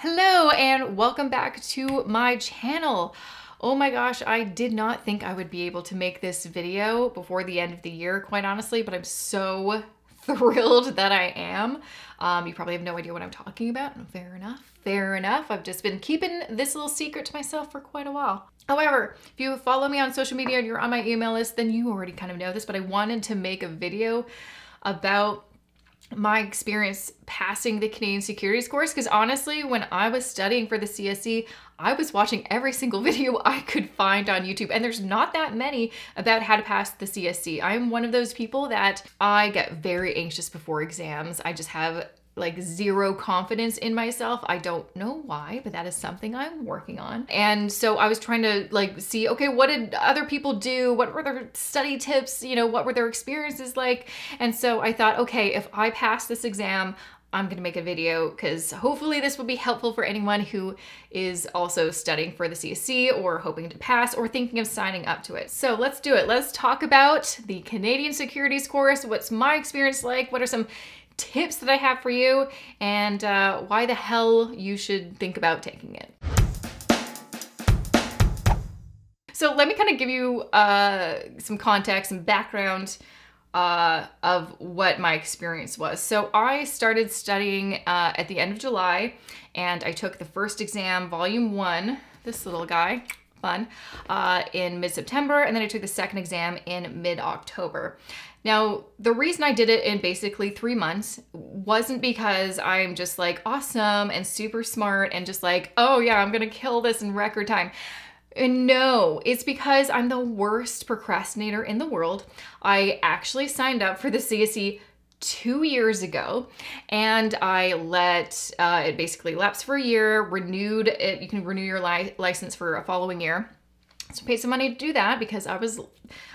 Hello and welcome back to my channel. Oh my gosh, I did not think I would be able to make this video before the end of the year, quite honestly, but I'm so thrilled that I am. Um, you probably have no idea what I'm talking about. Fair enough, fair enough. I've just been keeping this little secret to myself for quite a while. However, if you follow me on social media and you're on my email list, then you already kind of know this, but I wanted to make a video about my experience passing the Canadian Securities course because honestly, when I was studying for the CSC, I was watching every single video I could find on YouTube, and there's not that many about how to pass the CSC. I'm one of those people that I get very anxious before exams. I just have like zero confidence in myself. I don't know why, but that is something I'm working on. And so I was trying to like see, okay, what did other people do? What were their study tips? You know, what were their experiences like? And so I thought, okay, if I pass this exam, I'm to make a video because hopefully this will be helpful for anyone who is also studying for the CSC or hoping to pass or thinking of signing up to it. So let's do it. Let's talk about the Canadian Securities course. What's my experience like? What are some tips that I have for you and uh, why the hell you should think about taking it. So let me kind of give you uh, some context and background uh, of what my experience was. So I started studying uh, at the end of July and I took the first exam, volume one, this little guy, fun, uh, in mid-September, and then I took the second exam in mid-October. Now, the reason I did it in basically three months wasn't because I'm just like awesome and super smart and just like, oh yeah, I'm gonna kill this in record time. And no, it's because I'm the worst procrastinator in the world. I actually signed up for the CSC two years ago and I let uh, it basically lapse for a year, renewed it. You can renew your li license for a following year. So paid some money to do that because I was,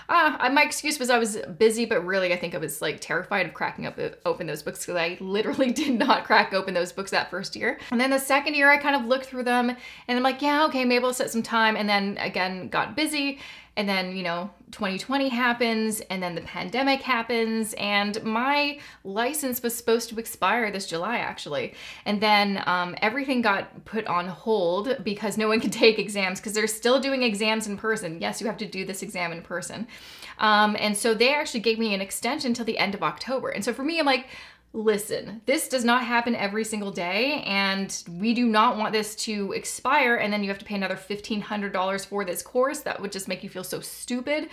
uh, my excuse was I was busy, but really I think I was like terrified of cracking up open those books because I literally did not crack open those books that first year. And then the second year I kind of looked through them and I'm like, yeah, okay, maybe I'll set some time. And then again, got busy and then, you know, 2020 happens and then the pandemic happens and my license was supposed to expire this July actually. And then um, everything got put on hold because no one could take exams because they're still doing exams in person. Yes, you have to do this exam in person. Um, and so they actually gave me an extension till the end of October. And so for me, I'm like, listen, this does not happen every single day, and we do not want this to expire, and then you have to pay another $1,500 for this course. That would just make you feel so stupid.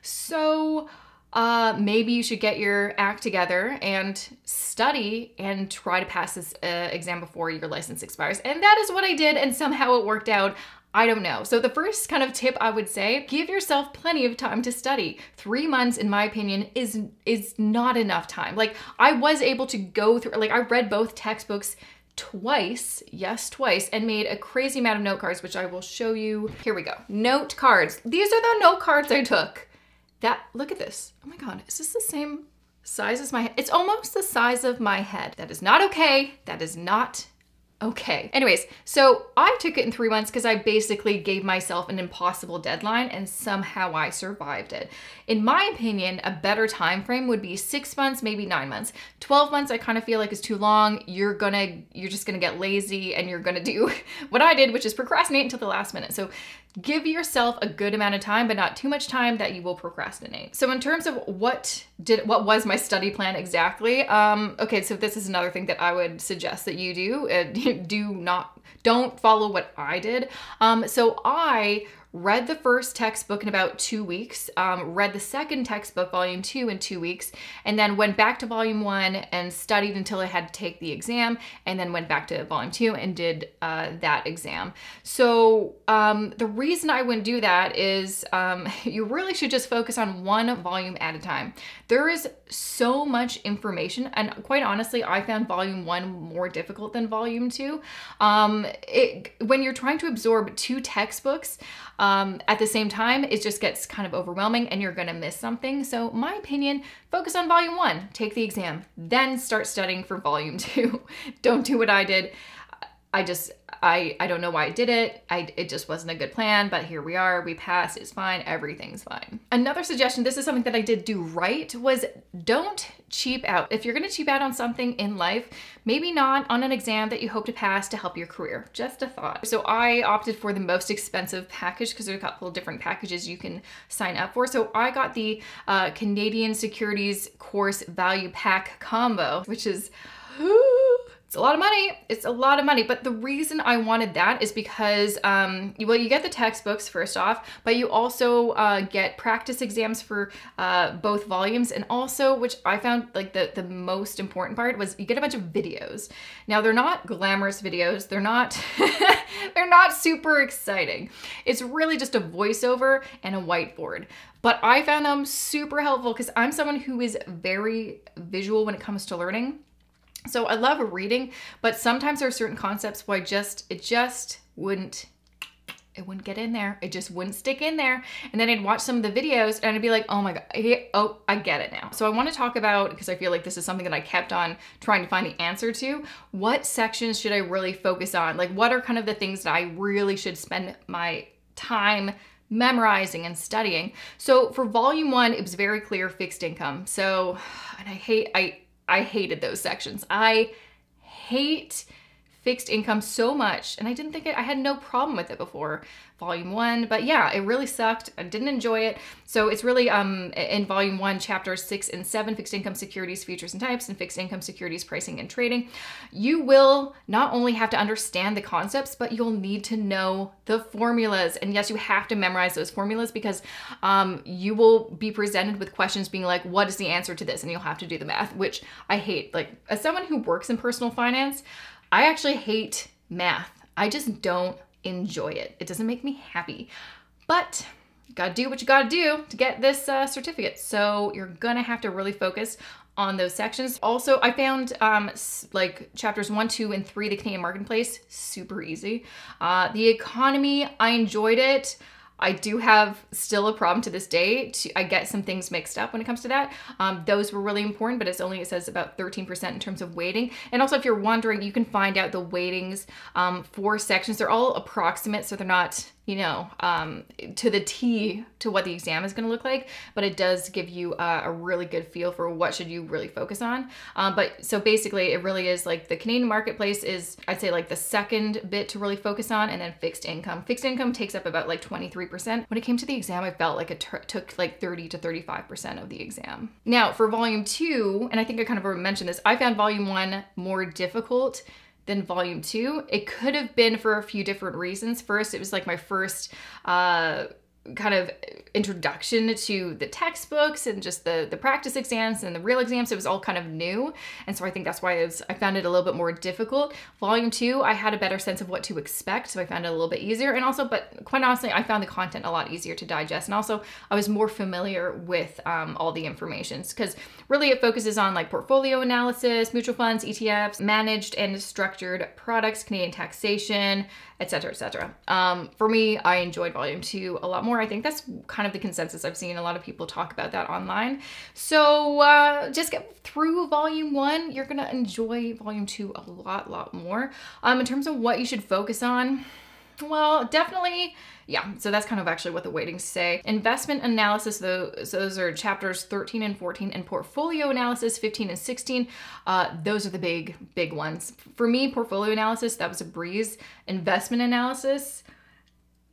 So, uh, maybe you should get your act together and study and try to pass this uh, exam before your license expires. And that is what I did, and somehow it worked out. I don't know. So the first kind of tip I would say, give yourself plenty of time to study. Three months, in my opinion, is is not enough time. Like I was able to go through, like I read both textbooks twice, yes, twice, and made a crazy amount of note cards, which I will show you. Here we go. Note cards. These are the note cards I took. That, look at this. Oh my God, is this the same size as my head? It's almost the size of my head. That is not okay. That is not Okay. Anyways, so I took it in three months because I basically gave myself an impossible deadline and somehow I survived it. In my opinion, a better time frame would be six months, maybe nine months. 12 months I kind of feel like is too long. You're gonna, you're just gonna get lazy and you're gonna do what I did, which is procrastinate until the last minute. So give yourself a good amount of time, but not too much time that you will procrastinate. So in terms of what did what was my study plan exactly? Um, okay, so this is another thing that I would suggest that you do. Uh, do not don't follow what I did. Um, so I read the first textbook in about two weeks, um, read the second textbook, volume two, in two weeks, and then went back to volume one and studied until I had to take the exam, and then went back to volume two and did uh, that exam. So um, the reason I wouldn't do that is um, you really should just focus on one volume at a time. There is so much information, and quite honestly, I found volume one more difficult than volume two. Um, it, when you're trying to absorb two textbooks, um, at the same time, it just gets kind of overwhelming and you're gonna miss something. So my opinion, focus on volume one, take the exam, then start studying for volume two. Don't do what I did. I just I I don't know why I did it. I it just wasn't a good plan, but here we are. We passed. It's fine. Everything's fine. Another suggestion, this is something that I did do right, was don't cheap out. If you're going to cheap out on something in life, maybe not on an exam that you hope to pass to help your career. Just a thought. So I opted for the most expensive package because there's a couple of different packages you can sign up for. So I got the uh, Canadian Securities Course Value Pack combo, which is it's a lot of money. It's a lot of money. But the reason I wanted that is because, um, well, you get the textbooks first off, but you also uh, get practice exams for uh, both volumes. And also, which I found like the, the most important part was you get a bunch of videos. Now, they're not glamorous videos. They're not, they're not super exciting. It's really just a voiceover and a whiteboard. But I found them super helpful because I'm someone who is very visual when it comes to learning. So I love a reading, but sometimes there are certain concepts where I just, it just wouldn't it wouldn't get in there. It just wouldn't stick in there. And then I'd watch some of the videos and I'd be like, oh my God, oh, I get it now. So I want to talk about, because I feel like this is something that I kept on trying to find the answer to, what sections should I really focus on? Like, what are kind of the things that I really should spend my time memorizing and studying? So for volume one, it was very clear fixed income. So, and I hate, I, I hated those sections. I hate fixed income so much and I didn't think it, I had no problem with it before volume one. But yeah, it really sucked. I didn't enjoy it. So it's really um in volume one, chapters six and seven, fixed income securities, features and types, and fixed income securities pricing and trading. You will not only have to understand the concepts, but you'll need to know the formulas. And yes, you have to memorize those formulas because um, you will be presented with questions being like, what is the answer to this? And you'll have to do the math, which I hate. Like as someone who works in personal finance, I actually hate math. I just don't enjoy it. It doesn't make me happy. But you gotta do what you gotta do to get this uh, certificate. So you're gonna have to really focus on those sections. Also, I found um, like chapters one, two, and three, the Canadian Marketplace, super easy. Uh, the economy, I enjoyed it. I do have still a problem to this day. To, I get some things mixed up when it comes to that. Um, those were really important, but it's only, it says about 13% in terms of weighting. And also if you're wondering, you can find out the weightings um, for sections. They're all approximate, so they're not you know, um, to the T to what the exam is going to look like, but it does give you uh, a really good feel for what should you really focus on. Um, but so basically, it really is like the Canadian marketplace is, I'd say, like the second bit to really focus on, and then fixed income. Fixed income takes up about like 23%. When it came to the exam, I felt like it took like 30 to 35% of the exam. Now, for volume two, and I think I kind of mentioned this, I found volume one more difficult than volume two. It could have been for a few different reasons. First, it was like my first uh, kind of introduction to the textbooks and just the the practice exams and the real exams. It was all kind of new. And so i think that's why was, i found it a little bit more difficult. Volume two i had a better sense of what to expect so i found it a little bit easier. And also but quite honestly i found the content a lot easier to digest. And also i was more familiar with um, all the information because really it focuses on like portfolio analysis mutual funds etfs managed and structured products canadian taxation etc etc um, for me i enjoyed volume two a lot more I think that's kind of the consensus I've seen. A lot of people talk about that online. So uh, just get through volume one. You're to enjoy volume two a lot, lot more. Um, in terms of what you should focus on, well, definitely, yeah. So that's kind of actually what the weightings say. Investment analysis, those, those are chapters 13 and 14, and portfolio analysis 15 and 16. Uh, those are the big, big ones. For me, portfolio analysis, that was a breeze. Investment analysis,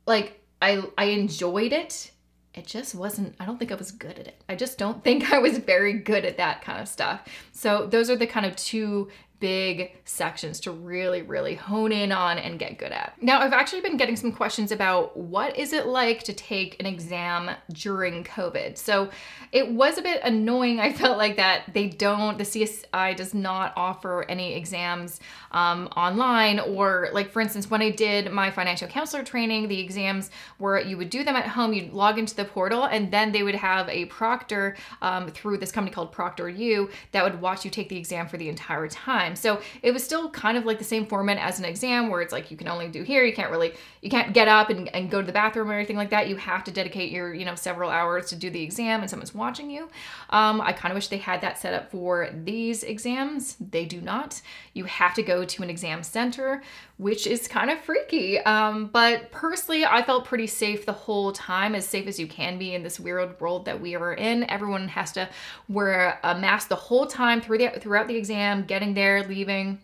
like I I enjoyed it. It just wasn't, I don't think I was good at it. I just don't think I was very good at that kind of stuff. So those are the kind of two big sections to really, really hone in on and get good at. Now, I've actually been getting some questions about what is it like to take an exam during COVID? So it was a bit annoying. I felt like that they don't, the CSI does not offer any exams um, online or like for instance, when I did my financial counselor training, the exams were you would do them at home, you'd log into the portal and then they would have a proctor um, through this company called ProctorU that would watch you take the exam for the entire time. Time. So it was still kind of like the same format as an exam where it's like you can only do here, you can't really, you can't get up and, and go to the bathroom or anything like that. You have to dedicate your, you know, several hours to do the exam and someone's watching you. Um, I kind of wish they had that set up for these exams. They do not. You have to go to an exam center, which is kind of freaky. Um, but personally, I felt pretty safe the whole time, as safe as you can be in this weird world that we are in. Everyone has to wear a mask the whole time through the, throughout the exam, getting there, leaving.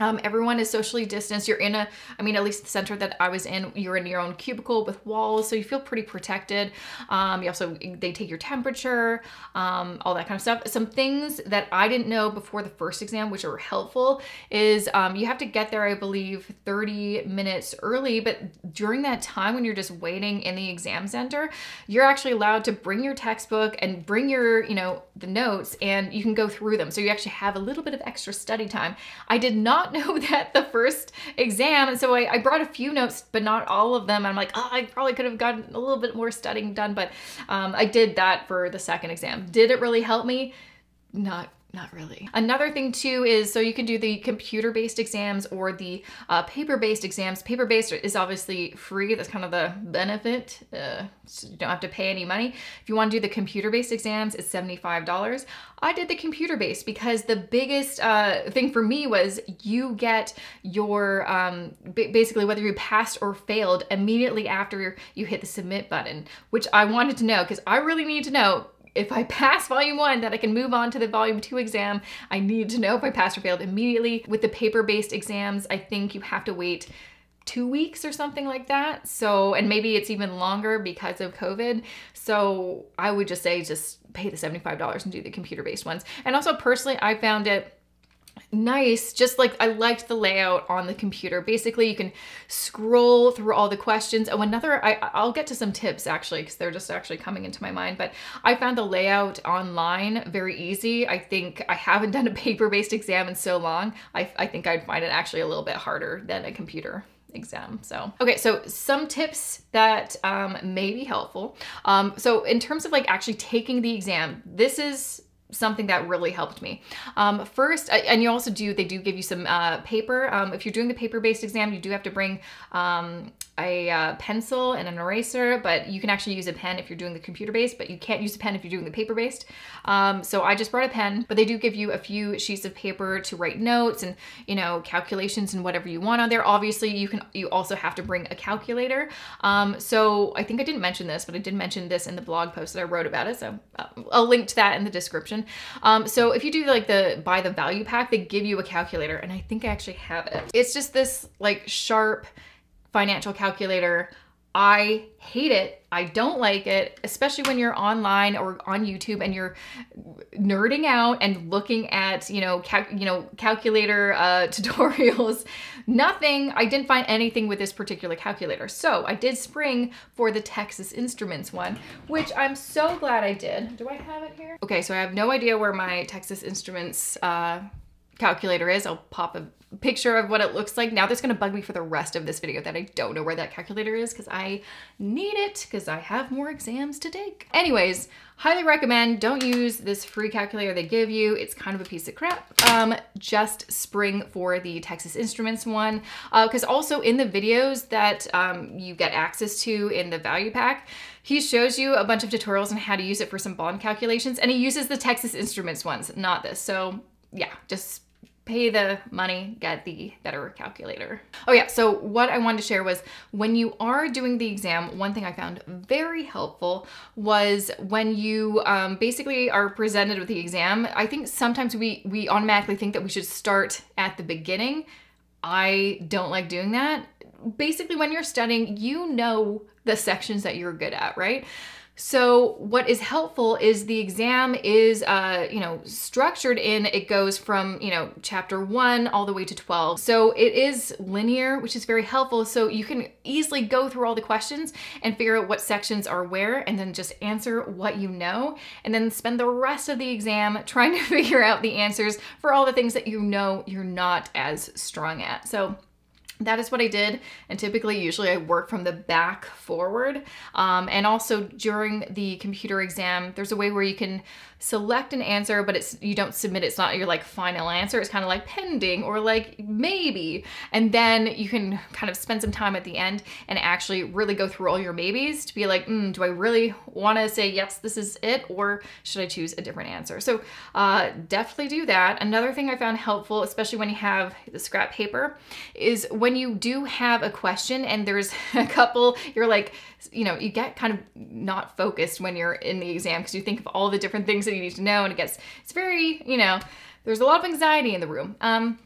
Um, everyone is socially distanced. You're in a, I mean, at least the center that I was in, you're in your own cubicle with walls, so you feel pretty protected. Um, you also, they take your temperature, um, all that kind of stuff. Some things that I didn't know before the first exam, which are helpful, is um, you have to get there, I believe, 30 minutes early, but during that time when you're just waiting in the exam center, you're actually allowed to bring your textbook and bring your, you know, the notes and you can go through them. So you actually have a little bit of extra study time. I did not know that the first exam. And so I, I brought a few notes, but not all of them. I'm like, oh, I probably could have gotten a little bit more studying done, but um, I did that for the second exam. Did it really help me? Not not really. Another thing too is so you can do the computer-based exams or the uh, paper-based exams. Paper-based is obviously free. That's kind of the benefit. Uh, so you don't have to pay any money. If you want to do the computer-based exams, it's $75. I did the computer-based because the biggest uh, thing for me was you get your, um, basically whether you passed or failed immediately after you hit the submit button, which I wanted to know because I really need to know if I pass volume one, that I can move on to the volume two exam. I need to know if I passed or failed immediately. With the paper-based exams, I think you have to wait two weeks or something like that. So, and maybe it's even longer because of COVID. So I would just say just pay the $75 and do the computer-based ones. And also personally, I found it nice. Just like i liked the layout on the computer. Basically you can scroll through all the questions. Oh another I, i'll get to some tips actually because they're just actually coming into my mind but i found the layout online very easy. I think i haven't done a paper-based exam in so long. I, I think i'd find it actually a little bit harder than a computer exam. So, okay, so some tips that um, may be helpful. Um, so in terms of like actually taking the exam, this is something that really helped me. Um, first, and you also do, they do give you some uh, paper. Um, if you're doing the paper-based exam, you do have to bring um, a uh, pencil and an eraser, but you can actually use a pen if you're doing the computer-based, but you can't use a pen if you're doing the paper-based. Um, so I just brought a pen, but they do give you a few sheets of paper to write notes and, you know, calculations and whatever you want on there. Obviously, you can, you also have to bring a calculator. Um, so I think I didn't mention this, but I did mention this in the blog post that I wrote about it. So uh, I'll link to that in the description. Um, so if you do like the buy the value pack, they give you a calculator and I think I actually have it. It's just this like sharp financial calculator. I hate it. I don't like it, especially when you're online or on YouTube and you're nerding out and looking at, you know, you know, calculator uh, tutorials. Nothing, I didn't find anything with this particular calculator. So I did spring for the Texas Instruments one, which I'm so glad I did. Do I have it here? Okay, so I have no idea where my Texas Instruments uh, calculator is. I'll pop a picture of what it looks like. Now that's gonna bug me for the rest of this video that I don't know where that calculator is because I need it because I have more exams to take. Anyways, highly recommend, don't use this free calculator they give you. It's kind of a piece of crap. Um, just spring for the Texas Instruments one. Because uh, also in the videos that um, you get access to in the value pack, he shows you a bunch of tutorials on how to use it for some bond calculations and he uses the Texas Instruments ones, not this. So yeah, just pay the money, get the better calculator. Oh yeah, so what I wanted to share was when you are doing the exam, one thing I found very helpful was when you um, basically are presented with the exam, I think sometimes we, we automatically think that we should start at the beginning. I don't like doing that. Basically, when you're studying, you know the sections that you're good at, right? So what is helpful is the exam is, uh, you know, structured in, it goes from, you know, chapter one all the way to 12. So it is linear, which is very helpful. So you can easily go through all the questions and figure out what sections are where and then just answer what you know and then spend the rest of the exam trying to figure out the answers for all the things that you know you're not as strong at. So that is what I did. And typically, usually I work from the back forward. Um, and also during the computer exam, there's a way where you can select an answer, but it's you don't submit. It's not your like final answer. It's kind of like pending or like maybe, and then you can kind of spend some time at the end and actually really go through all your maybes to be like, mm, do I really want to say yes, this is it, or should I choose a different answer? So uh, definitely do that. Another thing I found helpful, especially when you have the scrap paper, is when you do have a question and there's a couple, you're like, you know, you get kind of not focused when you're in the exam because you think of all the different things that you need to know and it gets, it's very, you know, there's a lot of anxiety in the room. Um,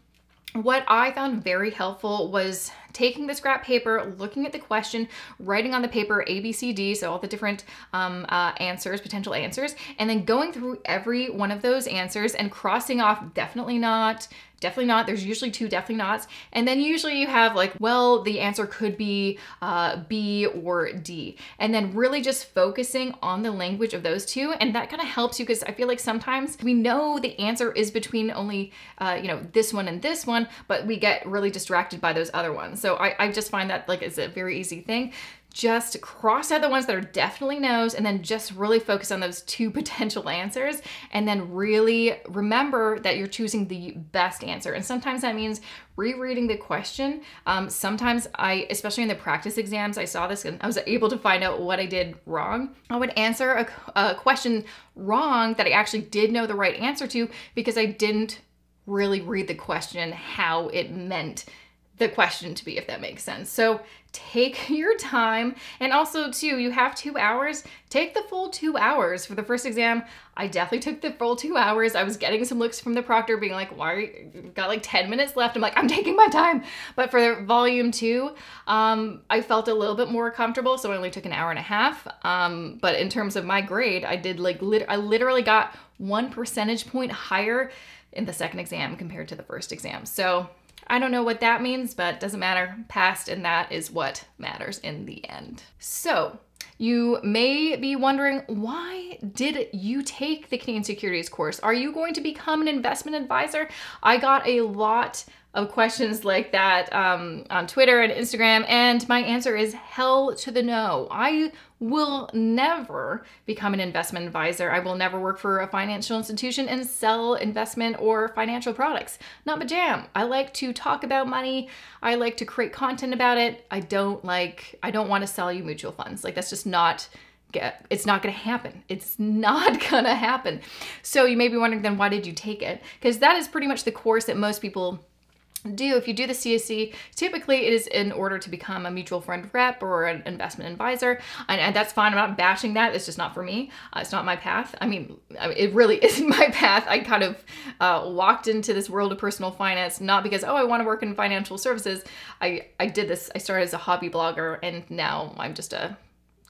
what I found very helpful was taking the scrap paper, looking at the question, writing on the paper A, B, C, D, so all the different um, uh, answers, potential answers, and then going through every one of those answers and crossing off definitely not, definitely not. There's usually two definitely nots. And then usually you have like, well, the answer could be uh, B or D. And then really just focusing on the language of those two. And that kind of helps you because I feel like sometimes we know the answer is between only, uh, you know, this one and this one, but we get really distracted by those other ones. So I, I just find that like is a very easy thing. Just cross out the ones that are definitely no's and then just really focus on those two potential answers and then really remember that you're choosing the best answer. And sometimes that means rereading the question. Um, sometimes i especially in the practice exams i saw this and i was able to find out what i did wrong. I would answer a, a question wrong that i actually did know the right answer to because i didn't really read the question how it meant the question to be, if that makes sense. So take your time. And also, too, you have two hours. Take the full two hours for the first exam. I definitely took the full two hours. I was getting some looks from the proctor being like, why got like 10 minutes left? I'm like, I'm taking my time. But for the volume two, um, I felt a little bit more comfortable. So I only took an hour and a half. Um, but in terms of my grade, I did like, lit- I literally got one percentage point higher in the second exam compared to the first exam. So I don't know what that means, but doesn't matter. Passed, and that is what matters in the end. So, you may be wondering, why did you take the Canadian Securities course? Are you going to become an investment advisor? I got a lot of questions like that um, on Twitter and Instagram, and my answer is hell to the no. I will never become an investment advisor. I will never work for a financial institution and sell investment or financial products. Not my jam. I like to talk about money. I like to create content about it. I don't like, I don't want to sell you mutual funds. Like, that's just not Get, it's not going to happen. It's not going to happen. So you may be wondering then why did you take it? Because that is pretty much the course that most people do if you do the CSC, typically it is in order to become a mutual fund rep or an investment advisor. And, and that's fine. I'm not bashing that. It's just not for me. Uh, it's not my path. I mean, I mean, it really isn't my path. I kind of uh, walked into this world of personal finance not because oh I want to work in financial services. I I did this. I started as a hobby blogger and now I'm just a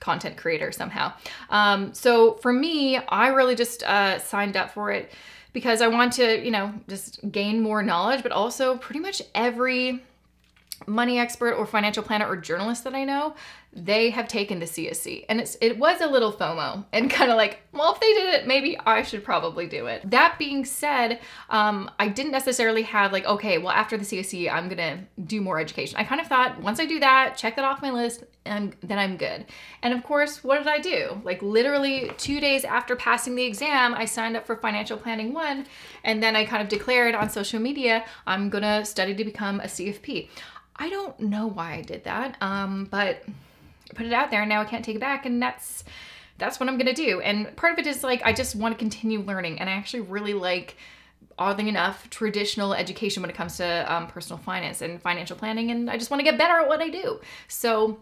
content creator somehow. Um, so for me I really just uh, signed up for it because I want to, you know, just gain more knowledge, but also pretty much every money expert or financial planner or journalist that I know, they have taken the CSC. And it's it was a little FOMO and kind of like, well, if they did it, maybe I should probably do it. That being said, um, I didn't necessarily have like, okay, well, after the CSC, I'm gonna do more education. I kind of thought once I do that, check that off my list, and then I'm good. And of course, what did I do? Like literally two days after passing the exam, I signed up for Financial Planning One, and then I kind of declared on social media, I'm gonna study to become a CFP. I don't know why I did that, um, but put it out there and now I can't take it back, and that's that's what I'm gonna do. And part of it is like I just want to continue learning, and I actually really like oddly enough, traditional education when it comes to um, personal finance and financial planning, and I just want to get better at what I do. So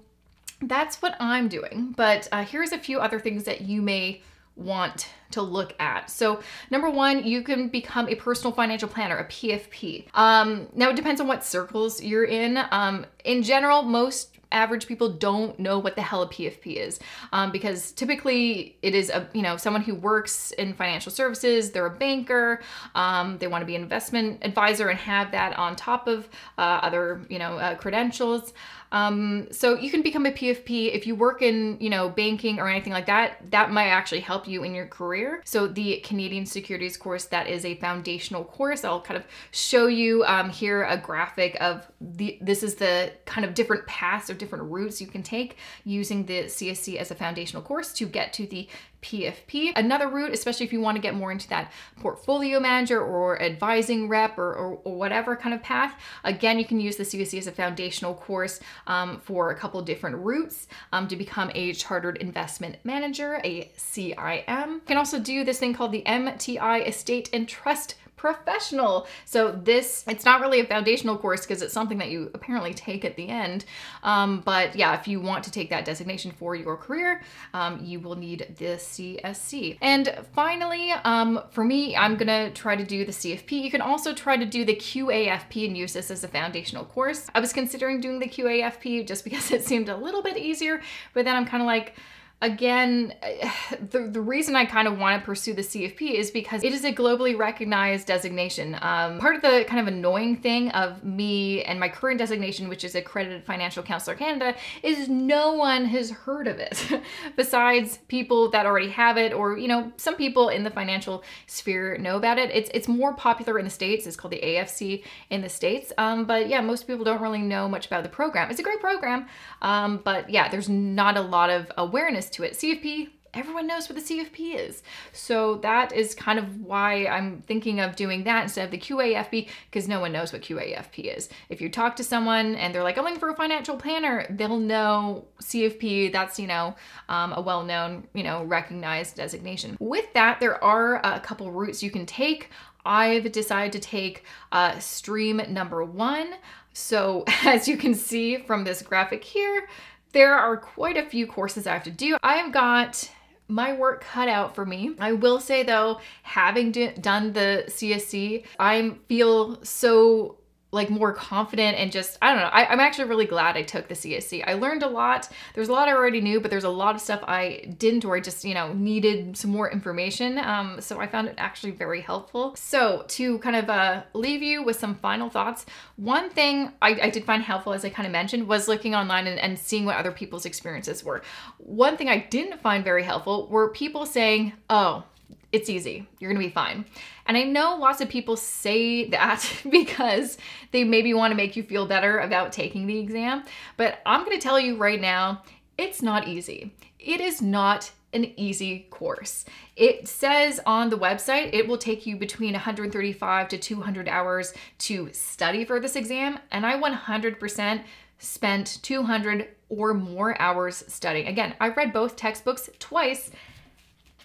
that's what I'm doing. But uh, here's a few other things that you may want to look at. So number one, you can become a personal financial planner, a PFP. Um, now it depends on what circles you're in. Um, in general, most average people don't know what the hell a PFP is um, because typically it is a you know someone who works in financial services. They're a banker. Um, they want to be an investment advisor and have that on top of uh, other you know uh, credentials. Um, so you can become a PFP if you work in, you know, banking or anything like that. That might actually help you in your career. So the Canadian Securities course, that is a foundational course. I'll kind of show you um, here a graphic of the. This is the kind of different paths or different routes you can take using the CSC as a foundational course to get to the PFP. Another route, especially if you want to get more into that portfolio manager or advising rep or, or, or whatever kind of path, again, you can use the CSC as a foundational course um, for a couple different routes um, to become a chartered investment manager, a CIM. You can also do this thing called the MTI Estate and Trust professional. So this, it's not really a foundational course because it's something that you apparently take at the end. Um, but yeah, if you want to take that designation for your career, um, you will need the CSC. And finally, um, for me, I'm gonna try to do the CFP. You can also try to do the QAFP and use this as a foundational course. I was considering doing the QAFP just because it seemed a little bit easier, but then I'm kind of like, again, the, the reason I kind of want to pursue the CFP is because it is a globally recognized designation. Um, part of the kind of annoying thing of me and my current designation, which is Accredited Financial Counselor Canada, is no one has heard of it besides people that already have it, or, you know, some people in the financial sphere know about it. It's, it's more popular in the States. It's called the AFC in the States. Um, but yeah, most people don't really know much about the program. It's a great program, um, but yeah, there's not a lot of awareness to it. CFP, everyone knows what the CFP is. So that is kind of why I'm thinking of doing that instead of the QAFP because no one knows what QAFP is. If you talk to someone and they're like, I'm looking for a financial planner, they'll know CFP. That's, you know, um, a well-known, you know, recognized designation. With that, there are a couple routes you can take. I've decided to take uh, stream number one. So as you can see from this graphic here, there are quite a few courses I have to do. I have got my work cut out for me. I will say though, having done the CSC, I feel so like more confident and just I don't know. I, am actually really glad I took the CSC. I learned a lot. There's a lot I already knew, but there's a lot of stuff I didn't or I just you know needed some more information. Um, so I found it actually very helpful. So to kind of uh, leave you with some final thoughts, one thing I, I did find helpful, as I kind of mentioned, was looking online and, and seeing what other people's experiences were. One thing I didn't find very helpful were people saying, "Oh, it's easy. You're gonna be fine. And I know lots of people say that because they maybe wanna make you feel better about taking the exam, but I'm gonna tell you right now, it's not easy. It is not an easy course. It says on the website it will take you between 135 to 200 hours to study for this exam, and I 100% spent 200 or more hours studying. Again, I read both textbooks twice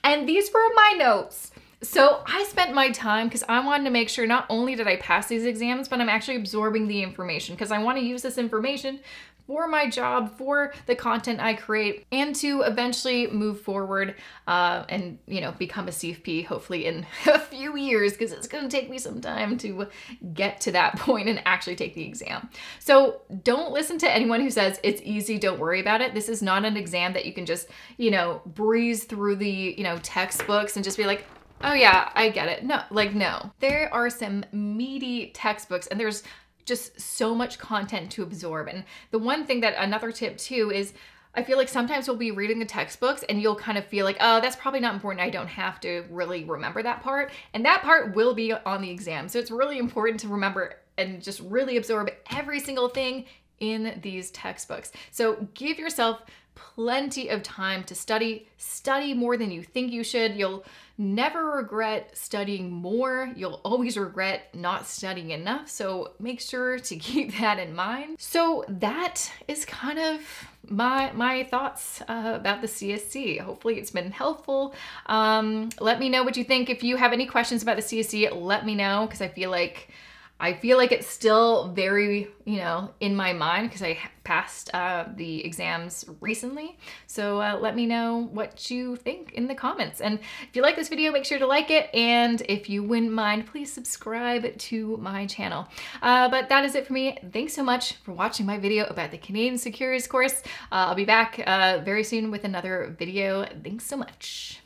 and these were my notes. So I spent my time because I wanted to make sure not only did I pass these exams, but I'm actually absorbing the information because I want to use this information for my job, for the content I create, and to eventually move forward uh, and, you know, become a CFP hopefully in a few years because it's going to take me some time to get to that point and actually take the exam. So don't listen to anyone who says it's easy, don't worry about it. This is not an exam that you can just, you know, breeze through the, you know, textbooks and just be like, oh yeah, I get it. No, like no. There are some meaty textbooks and there's just so much content to absorb. And the one thing that another tip too is I feel like sometimes we'll be reading the textbooks and you'll kind of feel like, oh, that's probably not important. I don't have to really remember that part. And that part will be on the exam. So it's really important to remember and just really absorb every single thing in these textbooks. So give yourself plenty of time to study. Study more than you think you should. You'll never regret studying more. You'll always regret not studying enough. So make sure to keep that in mind. So that is kind of my my thoughts uh, about the CSC. Hopefully it's been helpful. Um, let me know what you think. If you have any questions about the CSC, let me know because I feel like I feel like it's still very, you know, in my mind because I passed uh, the exams recently. So uh, let me know what you think in the comments. And if you like this video, make sure to like it. And if you wouldn't mind, please subscribe to my channel. Uh, but that is it for me. Thanks so much for watching my video about the Canadian Securities course. Uh, I'll be back uh, very soon with another video. Thanks so much.